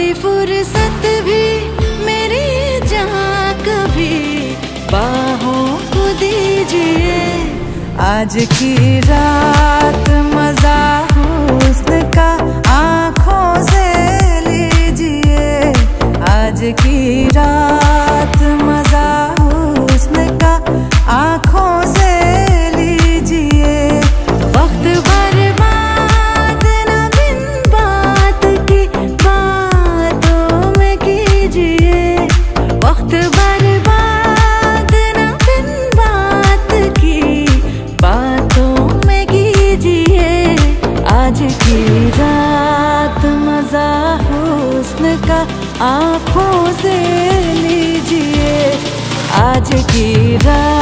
थोड़ी फुर्सत भी मेरी जहाँ कभी बाहों को दीजिए। आज की रात मज़ा हुस्न का आँखों से लीजिए। आज की रात आज की रात मज़ा हुस्न का आँखों से लीजिए। आज की रात